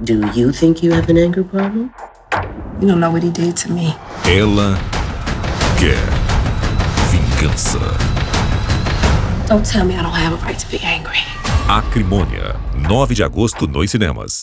Do you think you have an anger problem? You don't know what he did to me. Ela quer vingança. Don't tell me I don't have a right to be angry. Acrimônia, 9 de agosto nos cinemas.